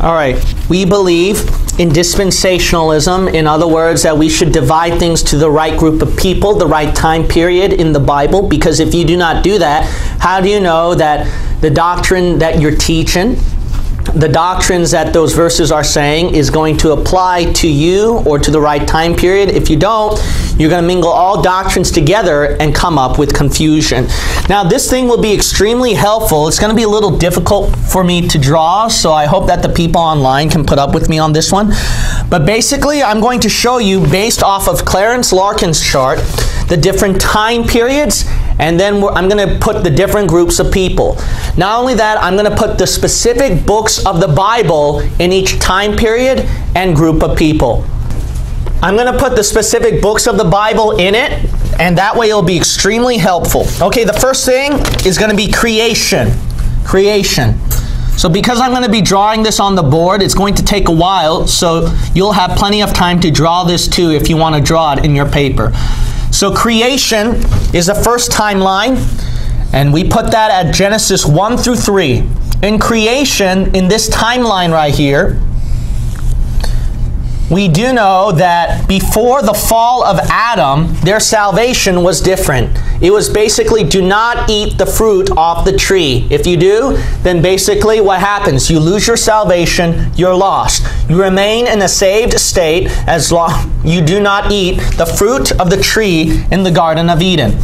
All right. We believe in dispensationalism. In other words, that we should divide things to the right group of people, the right time period in the Bible. Because if you do not do that, how do you know that the doctrine that you're teaching, the doctrines that those verses are saying, is going to apply to you or to the right time period? If you don't, you're going to mingle all doctrines together and come up with confusion. Now, this thing will be extremely helpful. It's going to be a little difficult for me to draw, so I hope that the people online can put up with me on this one. But basically, I'm going to show you, based off of Clarence Larkin's chart, the different time periods, and then I'm going to put the different groups of people. Not only that, I'm going to put the specific books of the Bible in each time period and group of people. I'm going to put the specific books of the Bible in it, and that way it'll be extremely helpful. Okay, the first thing is going to be creation. Creation. So because I'm going to be drawing this on the board, it's going to take a while, so you'll have plenty of time to draw this too if you want to draw it in your paper. So creation is the first timeline, and we put that at Genesis 1 through 3. In creation, in this timeline right here, we do know that before the fall of Adam, their salvation was different. It was basically do not eat the fruit off the tree. If you do, then basically what happens? You lose your salvation, you're lost. You remain in a saved state as long you do not eat the fruit of the tree in the Garden of Eden.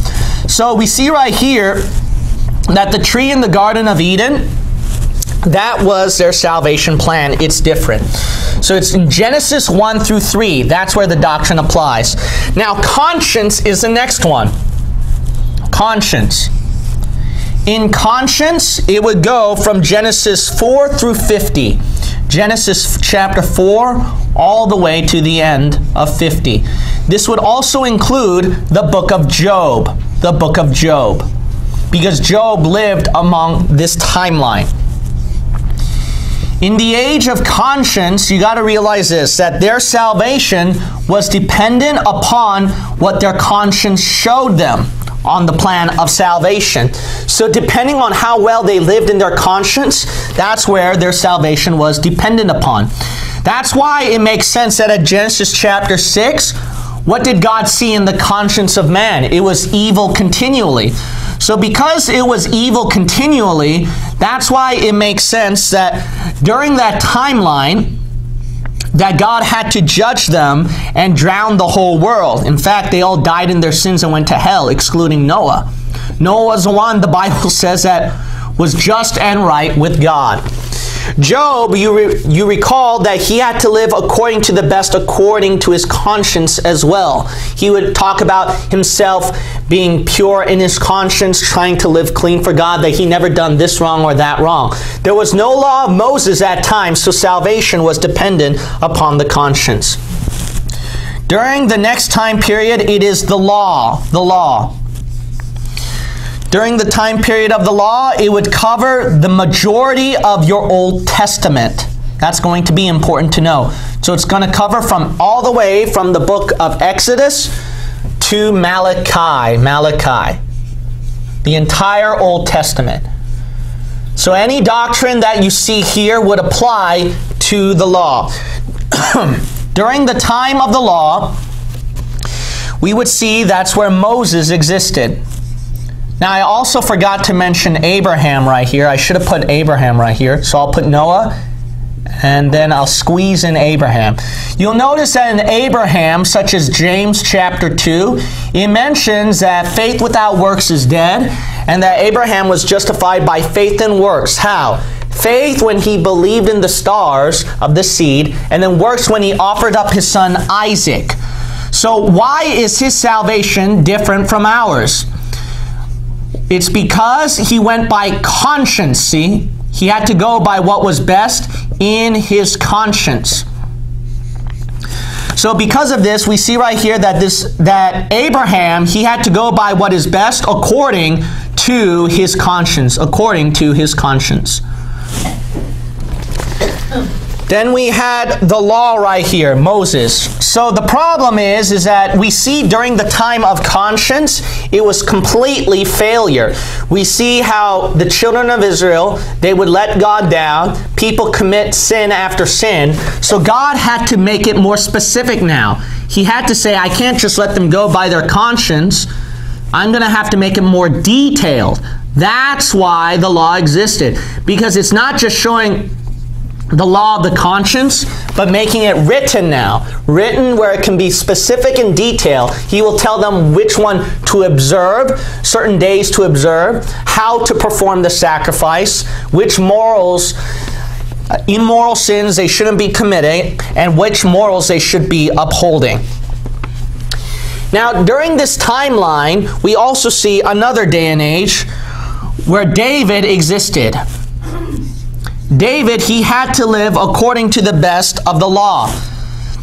So we see right here that the tree in the Garden of Eden that was their salvation plan. It's different. So it's in Genesis 1 through 3. That's where the doctrine applies. Now, conscience is the next one. Conscience. In conscience, it would go from Genesis 4 through 50. Genesis chapter 4 all the way to the end of 50. This would also include the book of Job. The book of Job. Because Job lived among this timeline. In the age of conscience, you got to realize this that their salvation was dependent upon what their conscience showed them on the plan of salvation. So, depending on how well they lived in their conscience, that's where their salvation was dependent upon. That's why it makes sense that at Genesis chapter 6, what did God see in the conscience of man? It was evil continually. So, because it was evil continually, that's why it makes sense that during that timeline, that God had to judge them and drown the whole world. In fact, they all died in their sins and went to hell, excluding Noah. Noah was the one, the Bible says, that was just and right with God. Job, you, re, you recall that he had to live according to the best, according to his conscience as well. He would talk about himself being pure in his conscience, trying to live clean for God, that he never done this wrong or that wrong. There was no law of Moses at times, so salvation was dependent upon the conscience. During the next time period, it is the law, the law. During the time period of the law, it would cover the majority of your Old Testament. That's going to be important to know. So it's going to cover from all the way from the book of Exodus to Malachi. Malachi. The entire Old Testament. So any doctrine that you see here would apply to the law. During the time of the law, we would see that's where Moses existed. Now, I also forgot to mention Abraham right here. I should have put Abraham right here. So I'll put Noah and then I'll squeeze in Abraham. You'll notice that in Abraham, such as James chapter 2, it mentions that faith without works is dead and that Abraham was justified by faith and works. How? Faith when he believed in the stars of the seed, and then works when he offered up his son Isaac. So, why is his salvation different from ours? It's because he went by conscience, see? He had to go by what was best in his conscience. So because of this, we see right here that this that Abraham, he had to go by what is best according to his conscience, according to his conscience. Then we had the law right here, Moses. So the problem is, is that we see during the time of conscience, it was completely failure. We see how the children of Israel, they would let God down. People commit sin after sin. So God had to make it more specific now. He had to say, I can't just let them go by their conscience. I'm going to have to make it more detailed. That's why the law existed. Because it's not just showing the law of the conscience, but making it written now. Written where it can be specific in detail. He will tell them which one to observe, certain days to observe, how to perform the sacrifice, which morals, uh, immoral sins they shouldn't be committing, and which morals they should be upholding. Now, during this timeline, we also see another day and age where David existed. David, he had to live according to the best of the law.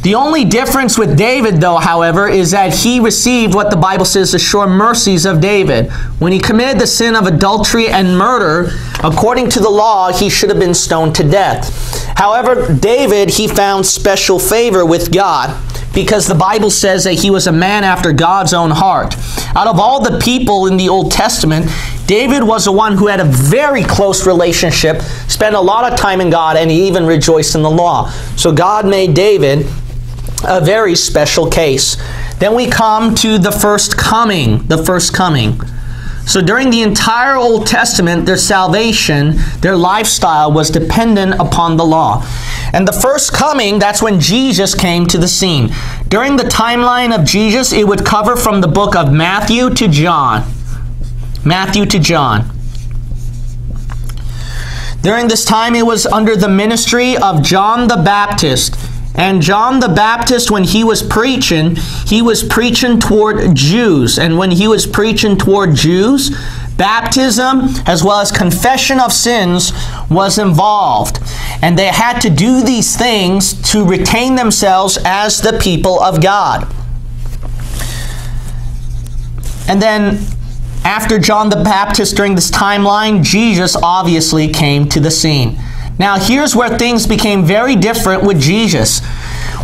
The only difference with David, though, however, is that he received what the Bible says the sure mercies of David. When he committed the sin of adultery and murder, according to the law, he should have been stoned to death. However, David, he found special favor with God because the Bible says that he was a man after God's own heart. Out of all the people in the Old Testament, David was the one who had a very close relationship, spent a lot of time in God, and he even rejoiced in the law. So God made David a very special case. Then we come to the first coming, the first coming. So during the entire Old Testament, their salvation, their lifestyle was dependent upon the law. And the first coming, that's when Jesus came to the scene. During the timeline of Jesus, it would cover from the book of Matthew to John. Matthew to John. During this time, it was under the ministry of John the Baptist. And John the Baptist, when he was preaching, he was preaching toward Jews. And when he was preaching toward Jews, baptism as well as confession of sins was involved. And they had to do these things to retain themselves as the people of God. And then after John the Baptist during this timeline, Jesus obviously came to the scene. Now, here's where things became very different with Jesus.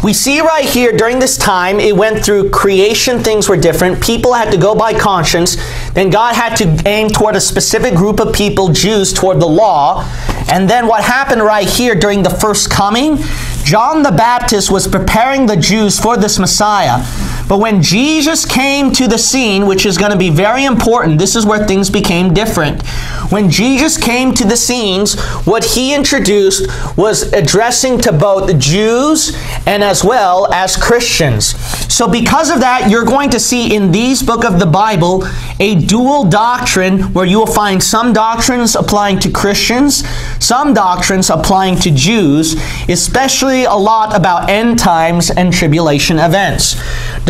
We see right here during this time, it went through creation, things were different. People had to go by conscience. Then God had to aim toward a specific group of people, Jews, toward the law. And then what happened right here during the first coming, John the Baptist was preparing the Jews for this Messiah. But when Jesus came to the scene, which is going to be very important, this is where things became different. When Jesus came to the scenes, what he introduced was addressing to both Jews and as well as Christians. So because of that, you're going to see in these book of the Bible a dual doctrine where you will find some doctrines applying to Christians, some doctrines applying to Jews, especially a lot about end times and tribulation events.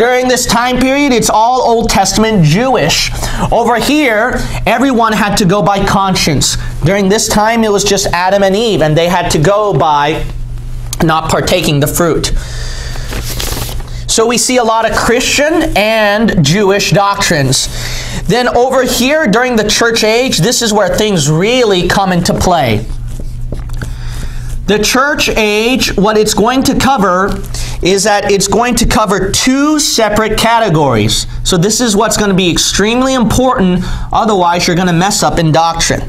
During this time period, it's all Old Testament Jewish. Over here, everyone had to go by conscience. During this time, it was just Adam and Eve, and they had to go by not partaking the fruit. So we see a lot of Christian and Jewish doctrines. Then over here during the church age, this is where things really come into play. The church age, what it's going to cover is that it's going to cover two separate categories. So this is what's going to be extremely important, otherwise you're going to mess up in doctrine.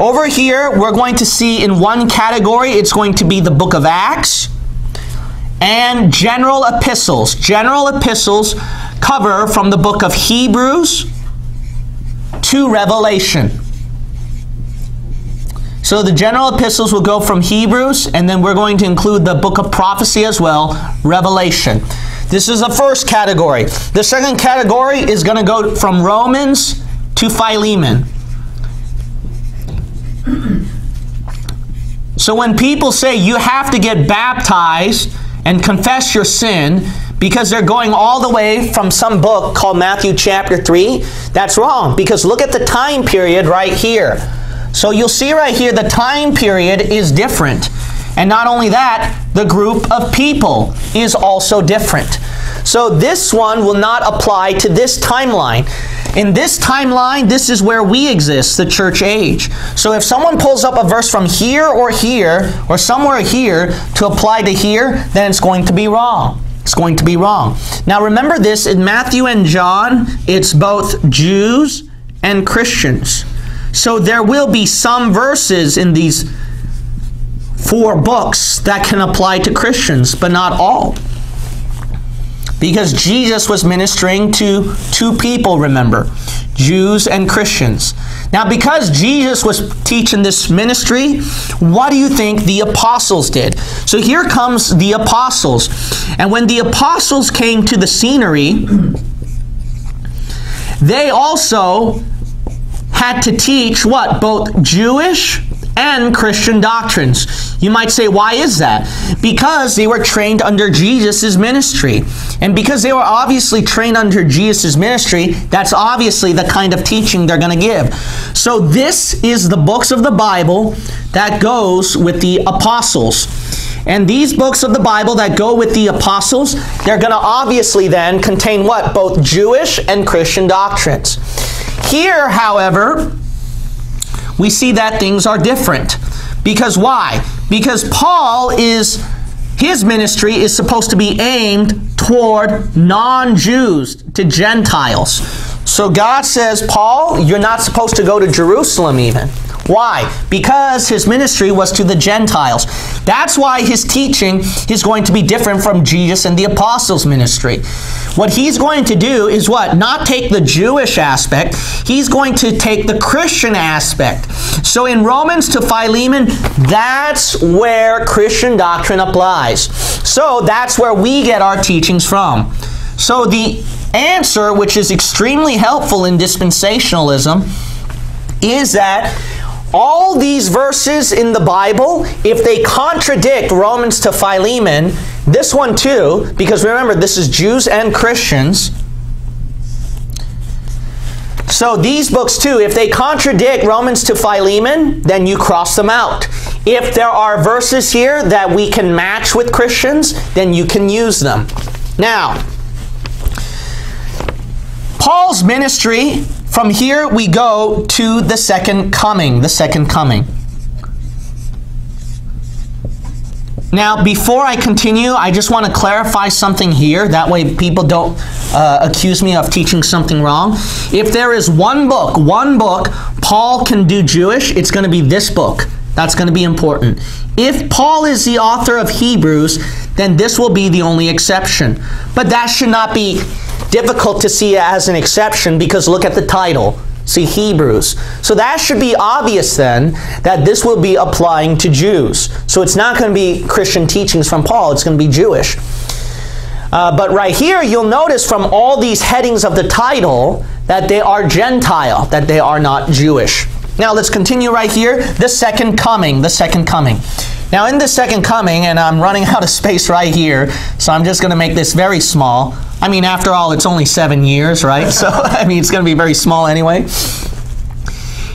Over here, we're going to see in one category, it's going to be the book of Acts and general epistles. General epistles cover from the book of Hebrews to Revelation. So the general epistles will go from Hebrews, and then we're going to include the book of prophecy as well, Revelation. This is the first category. The second category is going to go from Romans to Philemon. So when people say you have to get baptized and confess your sin because they're going all the way from some book called Matthew chapter 3, that's wrong because look at the time period right here. So you'll see right here the time period is different. And not only that, the group of people is also different. So this one will not apply to this timeline. In this timeline, this is where we exist, the church age. So if someone pulls up a verse from here or here, or somewhere here, to apply to here, then it's going to be wrong. It's going to be wrong. Now remember this, in Matthew and John, it's both Jews and Christians. So there will be some verses in these four books that can apply to Christians, but not all. Because Jesus was ministering to two people, remember Jews and Christians. Now, because Jesus was teaching this ministry, what do you think the apostles did? So here comes the apostles. And when the apostles came to the scenery, they also had to teach what? Both Jewish and Christian doctrines. You might say, why is that? Because they were trained under Jesus' ministry. And because they were obviously trained under Jesus' ministry, that's obviously the kind of teaching they're going to give. So this is the books of the Bible that goes with the apostles. And these books of the Bible that go with the apostles, they're going to obviously then contain what? Both Jewish and Christian doctrines. Here, however, we see that things are different. Because why? Because Paul is, his ministry is supposed to be aimed toward non Jews, to Gentiles. So God says, Paul, you're not supposed to go to Jerusalem even. Why? Because his ministry was to the Gentiles. That's why his teaching is going to be different from Jesus and the apostles' ministry. What he's going to do is what? Not take the Jewish aspect, he's going to take the Christian aspect. So in Romans to Philemon, that's where Christian doctrine applies. So that's where we get our teachings from. So the answer, which is extremely helpful in dispensationalism, is that all these verses in the Bible, if they contradict Romans to Philemon, this one too, because remember, this is Jews and Christians. So these books too, if they contradict Romans to Philemon, then you cross them out. If there are verses here that we can match with Christians, then you can use them. Now, Paul's ministry from here we go to the second coming, the second coming. Now, before I continue, I just want to clarify something here. That way people don't uh, accuse me of teaching something wrong. If there is one book, one book, Paul can do Jewish, it's going to be this book. That's going to be important. If Paul is the author of Hebrews, then this will be the only exception. But that should not be difficult to see as an exception because look at the title. See Hebrews. So that should be obvious then that this will be applying to Jews. So it's not going to be Christian teachings from Paul, it's going to be Jewish. Uh, but right here, you'll notice from all these headings of the title that they are Gentile, that they are not Jewish. Now let's continue right here. The second coming, the second coming. Now in the second coming, and I'm running out of space right here, so I'm just going to make this very small. I mean, after all, it's only seven years, right? So, I mean, it's going to be very small anyway.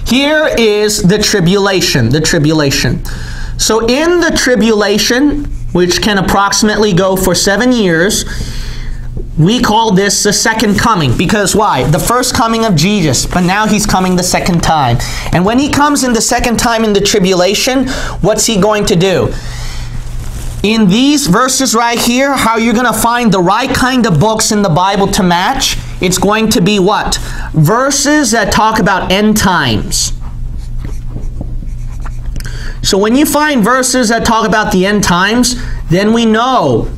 Here is the tribulation, the tribulation. So in the tribulation, which can approximately go for seven years, we call this the second coming because why? The first coming of Jesus, but now he's coming the second time. And when he comes in the second time in the tribulation, what's he going to do? in these verses right here, how you're going to find the right kind of books in the Bible to match, it's going to be what? Verses that talk about end times. So when you find verses that talk about the end times, then we know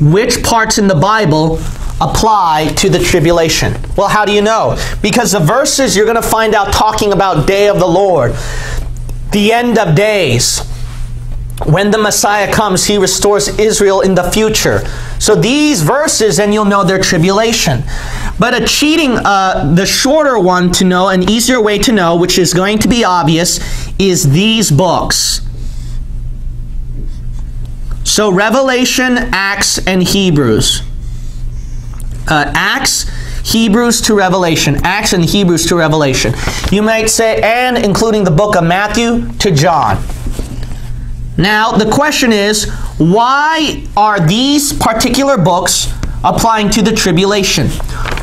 which parts in the Bible apply to the tribulation. Well, how do you know? Because the verses you're going to find out talking about day of the Lord, the end of days, when the Messiah comes, he restores Israel in the future. So these verses, and you'll know their tribulation. But a cheating, uh, the shorter one to know, an easier way to know, which is going to be obvious, is these books. So Revelation, Acts, and Hebrews. Uh, Acts, Hebrews to Revelation. Acts and Hebrews to Revelation. You might say, and including the book of Matthew to John. Now, the question is, why are these particular books applying to the tribulation?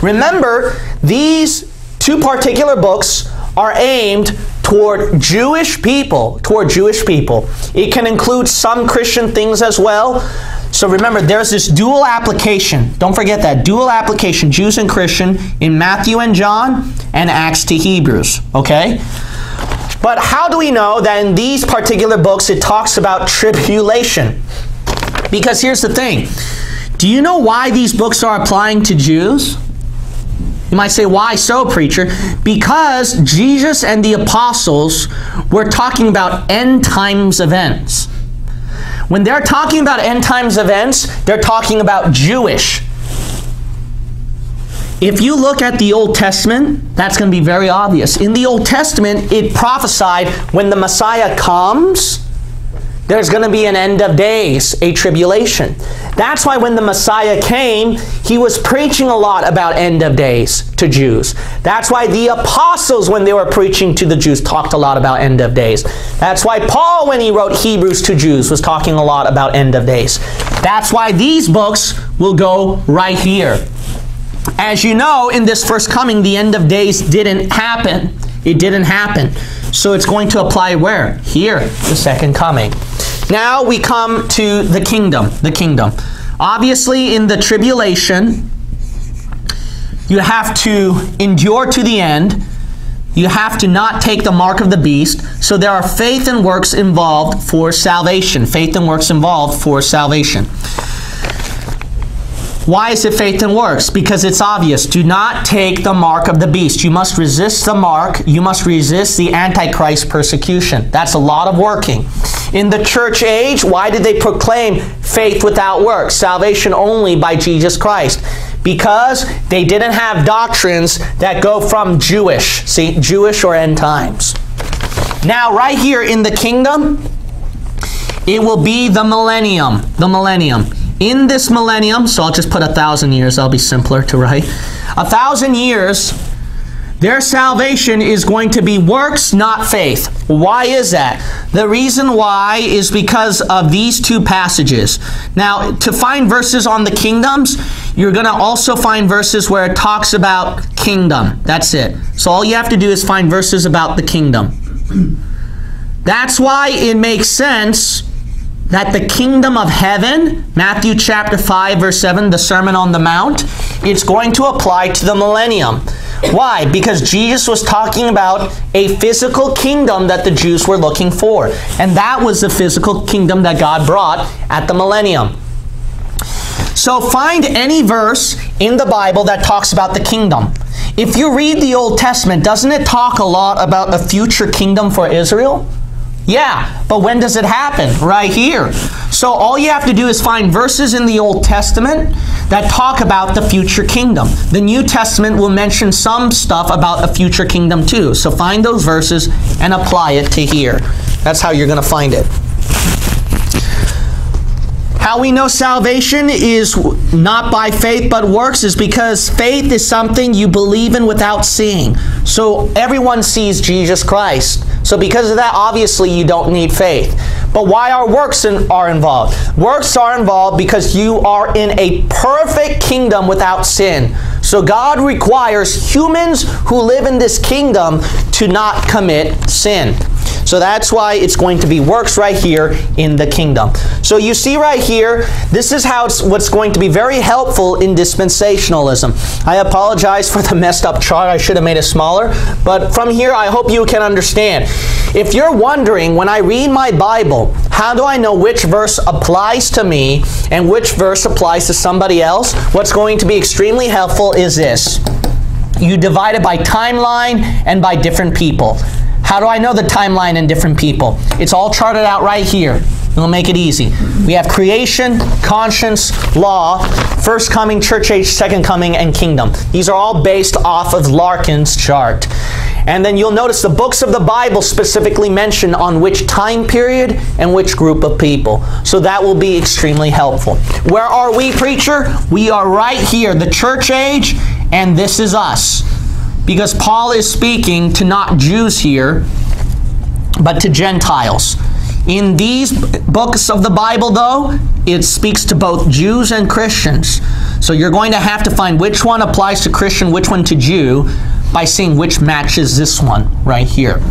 Remember, these two particular books are aimed toward Jewish people, toward Jewish people. It can include some Christian things as well. So remember, there's this dual application. Don't forget that dual application, Jews and Christian, in Matthew and John and Acts to Hebrews. Okay? But how do we know that in these particular books it talks about tribulation? Because here's the thing. Do you know why these books are applying to Jews? You might say, why so, preacher? Because Jesus and the apostles were talking about end times events. When they're talking about end times events, they're talking about Jewish. If you look at the Old Testament, that's going to be very obvious. In the Old Testament, it prophesied when the Messiah comes, there's going to be an end of days, a tribulation. That's why when the Messiah came, he was preaching a lot about end of days to Jews. That's why the apostles, when they were preaching to the Jews, talked a lot about end of days. That's why Paul, when he wrote Hebrews to Jews, was talking a lot about end of days. That's why these books will go right here. As you know, in this first coming, the end of days didn't happen. It didn't happen. So it's going to apply where? Here, the second coming. Now we come to the kingdom. The kingdom. Obviously, in the tribulation, you have to endure to the end. You have to not take the mark of the beast. So there are faith and works involved for salvation. Faith and works involved for salvation. Why is it faith and works? Because it's obvious. Do not take the mark of the beast. You must resist the mark. You must resist the Antichrist persecution. That's a lot of working. In the church age, why did they proclaim faith without works? Salvation only by Jesus Christ. Because they didn't have doctrines that go from Jewish, see, Jewish or end times. Now, right here in the kingdom, it will be the millennium. The millennium in this millennium, so I'll just put a thousand years, that'll be simpler to write. A thousand years, their salvation is going to be works, not faith. Why is that? The reason why is because of these two passages. Now, to find verses on the kingdoms, you're going to also find verses where it talks about kingdom. That's it. So all you have to do is find verses about the kingdom. That's why it makes sense that the kingdom of heaven, Matthew chapter 5 verse 7, the Sermon on the Mount, it's going to apply to the millennium. Why? Because Jesus was talking about a physical kingdom that the Jews were looking for. And that was the physical kingdom that God brought at the millennium. So find any verse in the Bible that talks about the kingdom. If you read the Old Testament, doesn't it talk a lot about a future kingdom for Israel? Yeah, but when does it happen? Right here. So all you have to do is find verses in the Old Testament that talk about the future kingdom. The New Testament will mention some stuff about a future kingdom too. So find those verses and apply it to here. That's how you're going to find it. How we know salvation is not by faith but works is because faith is something you believe in without seeing. So everyone sees Jesus Christ. So because of that, obviously you don't need faith. But why are works in, are involved? Works are involved because you are in a perfect kingdom without sin. So God requires humans who live in this kingdom to not commit sin. So that's why it's going to be works right here in the kingdom. So you see right here, this is how it's what's going to be very helpful in dispensationalism. I apologize for the messed up chart. I should have made it smaller. But from here, I hope you can understand. If you're wondering, when I read my Bible, how do I know which verse applies to me and which verse applies to somebody else? What's going to be extremely helpful is this. You divide it by timeline and by different people. How do I know the timeline in different people? It's all charted out right here. We'll make it easy. We have creation, conscience, law, first coming, church age, second coming, and kingdom. These are all based off of Larkin's chart. And then you'll notice the books of the Bible specifically mention on which time period and which group of people. So that will be extremely helpful. Where are we, preacher? We are right here, the church age, and this is us. Because Paul is speaking to not Jews here, but to Gentiles. In these books of the Bible, though, it speaks to both Jews and Christians. So you're going to have to find which one applies to Christian, which one to Jew, by seeing which matches this one right here.